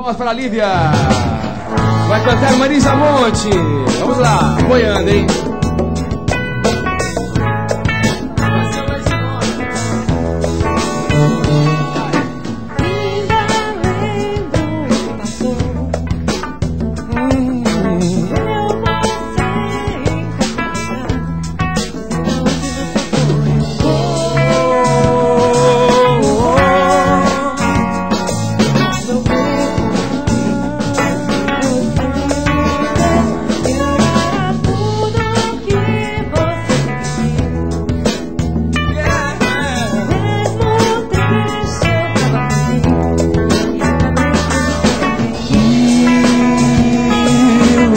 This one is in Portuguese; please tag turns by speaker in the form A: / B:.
A: Palmas para a Lívia. Vai cantar Marisa Monte. Vamos lá, apoiando, hein?